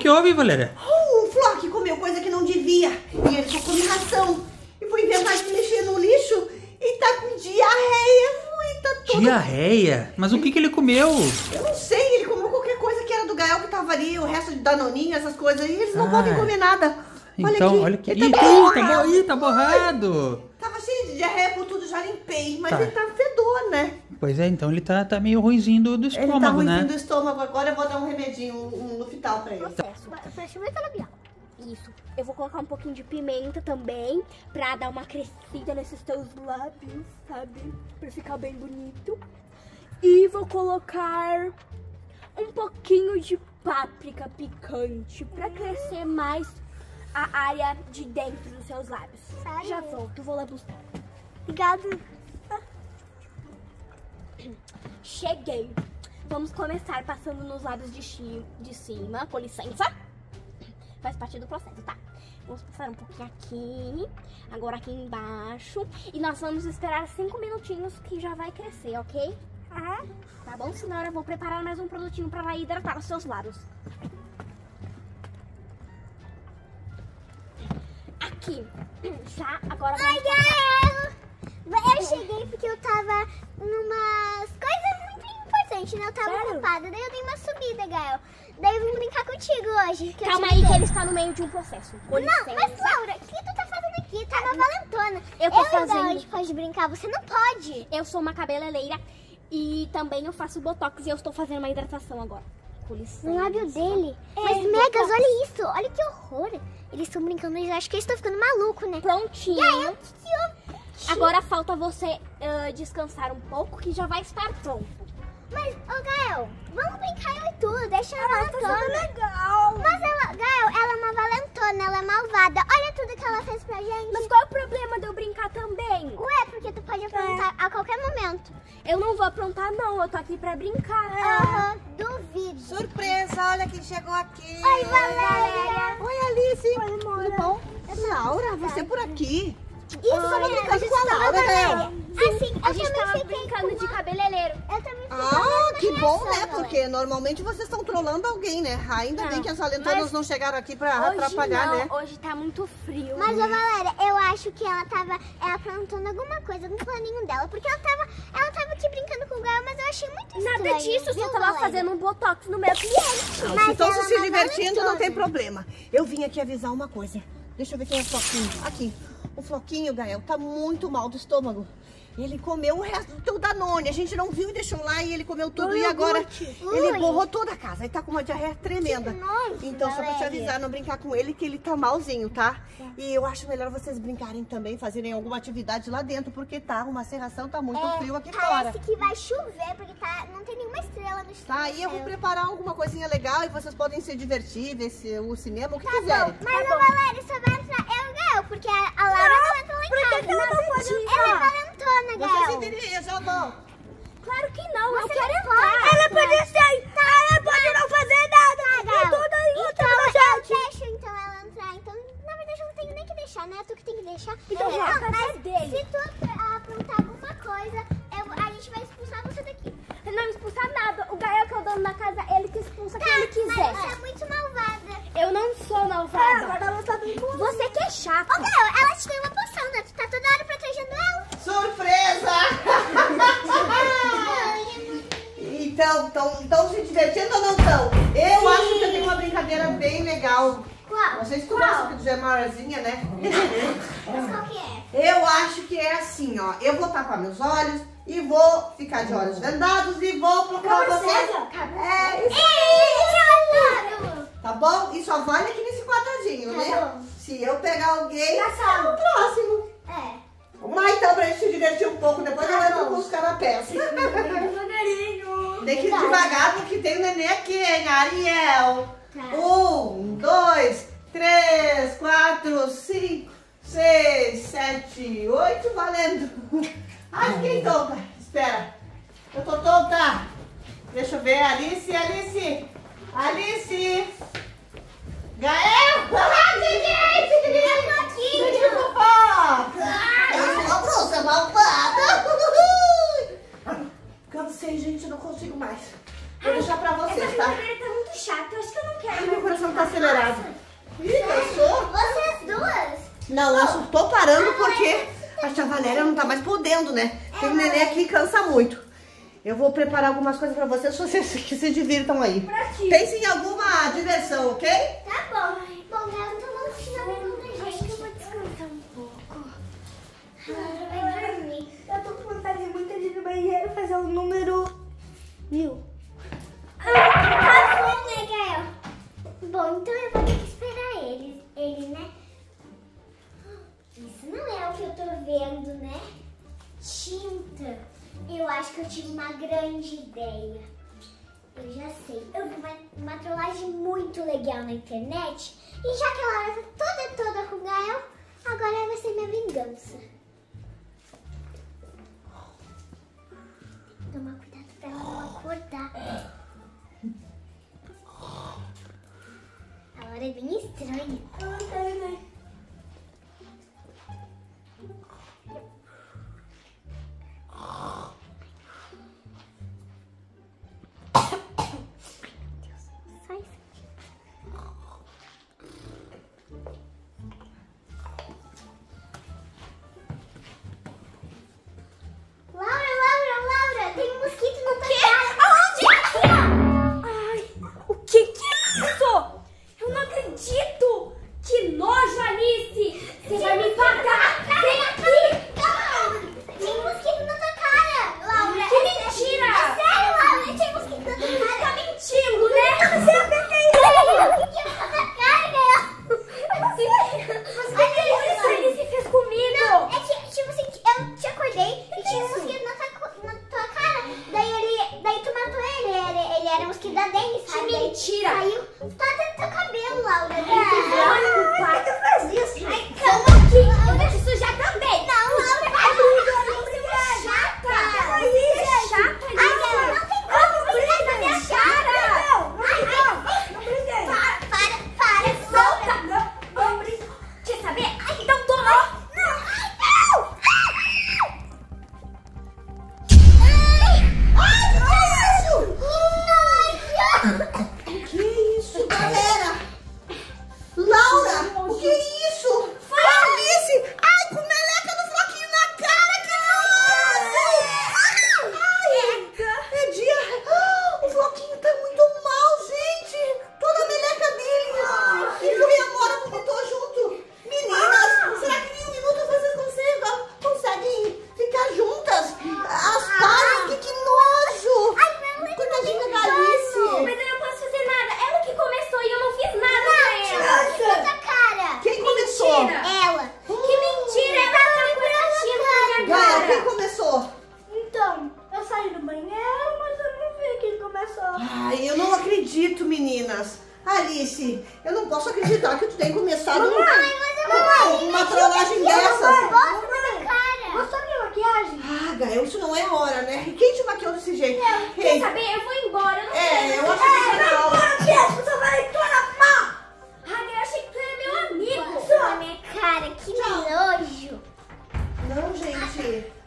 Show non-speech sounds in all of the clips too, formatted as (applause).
que, que houve, Valéria? Oh, o Flock comeu coisa que não devia. E ele só come ração. E foi inventar de mexer no lixo e tá com diarreia. Ui, tá toda... Diarreia? Mas o que, que ele comeu? Eu não sei, ele comeu qualquer coisa que era do Gael que tava ali, o resto de danoninho, essas coisas. E eles não Ah. podem comer nada. Olha Então, aqui. olha aqui. Ele Ih, tá tá, bem tá, borrado. bo- ih, tá borrado. Tava cheio de diarreia por tudo, já limpei. Mas Tá. ele tá fedor, né? Pois é, então ele tá, tá meio ruimzinho do, do Ele tá estômago, ruimzinho né? do estômago. Agora eu vou dar um remedinho, um, um Lufital pra ele. Processo. Labial. Isso. Eu vou colocar um pouquinho de pimenta também, pra dar uma crescida nesses teus lábios, sabe? Pra ficar bem bonito. E vou colocar um pouquinho de páprica picante, pra crescer mais a área de dentro dos seus lábios. Sério? Já volto, vou lá buscar. Obrigada. Cheguei. Vamos começar passando nos lábios de, de cima, com licença. Faz parte do processo, tá? Vamos passar um pouquinho aqui, agora aqui embaixo. E nós vamos esperar cinco minutinhos que já vai crescer, ok? Ah, Tá bom, senhora? Eu vou preparar mais um produtinho pra hidratar os seus lábios. Aqui. Já, agora vamos Gael! Eu cheguei porque eu tava numas coisas muito importantes, né? Eu tava Sério? ocupada, daí eu dei uma subida, Gael. Daí eu vim brincar contigo hoje. eu Calma aí que ele está no meio de um processo. Com Não, mas licença. Laura, o que tu tá fazendo aqui? Tá na valentona. Eu tô e Gael, fazendo- gente pode brincar, você não pode. Eu sou uma cabeleireira e também eu faço botox e eu estou fazendo uma hidratação agora. Licença. No lábio dele. É, Mas, botox. Megas, olha isso. Olha que horror. Eles estão brincando, eles acham que eles estão ficando malucos, né? Prontinho. Gael, o que que eu... Agora falta você ah, descansar um pouco que já vai estar pronto. Mas, ô Gael, vamos brincar eu e tu, deixa ela tá valentona. legal. Mas ela, Gael, ela é uma valentona, ela é malvada. Olha tudo que ela fez pra gente. Mas qual é o problema de eu brincar também? Ué, porque tu pode aprontar a qualquer momento. Eu não vou aprontar não, eu tô aqui pra brincar. Aham, Surpresa, olha quem chegou aqui. Oi, Valéria. Oi, Alice. Oi, amor. Tudo bom? Laura, você por aqui? Isso, Ah, menina, brincando a gente com a tava Laura, Gael. Gael. Assim, A eu gente também tava fiquei brincando de cabeleireiro. Eu também fiquei com Ah, que bom, né? Porque normalmente vocês estão trolando alguém, né? Ainda bem Não, que as valentonas não chegaram aqui pra Hoje atrapalhar, não, né? hoje tá muito frio. Mas, ô Valéria, eu acho que ela tava é, aprontando alguma coisa no planinho dela. Porque ela tava, ela tava aqui brincando com o Gael, mas eu achei muito estranho. Nada disso, só tava fazendo um botox no meu cliente. Não, Mas se estão ela se uma divertindo, não tem problema. Eu vim aqui avisar uma coisa. Deixa eu ver quem é o Floquinho. Aqui. O Floquinho, Gael, tá muito mal do estômago. Ele comeu o resto do teu Danone. A gente não viu e deixou lá e ele comeu tudo. E agora ele borrou toda a casa. Ele tá com uma diarreia tremenda. nojo, então, só pra te avisar, não brincar com ele, que ele tá malzinho, tá? E eu acho melhor vocês brincarem também, fazerem alguma atividade lá dentro, porque tá uma serração, tá muito É, frio aqui fora. Parece que vai chover, porque tá, não tem nenhuma estrela no Tá, aí eu vou céu. preparar alguma coisinha legal e vocês podem se divertir, ver se, o cinema, o que Tá quiserem. bom, mas a Valéria só vai entrar eu e o Gael, porque a, a Laura não, entra lá em casa. que ela não pode Ela entrar? é valentona, Vocês Gael. se virem, eu já vou. Claro que não, eu Você quero não entrar. pode. Ela pode ser. Ela pode não fazer nada. Tá, E Gael. tudo aí, Então, tudo eu deixo então ela entrar. Então, na verdade, eu não tenho nem que deixar, né? Tu que tem que deixar. Então, É, não, mas dele. se tu apr- aprontar alguma coisa, eu- a gente vai expulsar você daqui. Não expulsar nada. O Gael que é o dono da casa, ele que expulsa quem ele Mas quiser. você é muito malvada. Eu não sou malvada. agora ela tá bem. Você que é chato. Ô, Gael, ela te deu uma poção, né? Tu tá toda hora protegendo ela. Surpresa! (laughs) então, estão se divertindo ou não estão? Eu acho que eu tenho uma brincadeira bem legal. Qual? Vocês gostam de Marzinha, né? (laughs) Mas qual que é? Eu acho que é assim, ó. Eu vou tapar meus olhos e vou ficar de olhos vendados e vou procurar vocês. É, isso Tá bom? E só vale aqui nesse quadradinho, Tá né? bom. Se eu pegar alguém, sabe. é o próximo. É. Vamos lá então pra gente se divertir um pouco. Depois eu Tá entro bom. com os canapés. Devagarinho. Tem que ir devagar porque tem o neném aqui, hein, Ariel? Tá. Um, dois, três, quatro, cinco, seis, sete, oito, valendo. Ai, fiquei tonta. Espera. Eu tô tonta. Deixa eu ver. Alice, Alice. Alice. Gael. (laughs) Ah, gente. Eu tô aqui. Eu tô fofoca. Eu sou bruxa malvada. (laughs) Cansei, gente. Eu não consigo mais. Vou deixar pra vocês, tá? Essa tá muito chata. Eu acho que eu não quero. Ai, meu coração tá acelerado. Não, eu só tô parando porque a tia Valéria não tá mais podendo, né? Tem neném aqui cansa muito. Eu vou preparar algumas coisas pra vocês, (laughs) se vocês que se divirtam aí. Pense em alguma diversão, ok? Tá bom. Bom, eu não tô falando que tá né, Acho que eu vou descansar um pouco. Ah, eu tô com vontade muito de ir no banheiro fazer o número mil. Ah, Bom, então eu Eu acho que eu tive uma grande ideia. Eu já sei. Eu vi uma, uma trollagem muito legal na internet. E já que ela era toda, toda com o Gael, agora vai ser minha vingança. Tem que tomar cuidado pra ela não acordar. A hora é bem estranha. Because I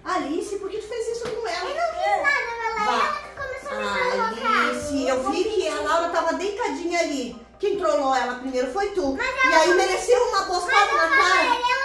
Alice, por que tu fez isso com ela? Eu não fiz nada, mas ela, é começou a me provocar. Alice, eu vi que a Laura tava deitadinha ali. Quem trollou ela primeiro foi tu. Mas e aí mereceu uma postada na cara.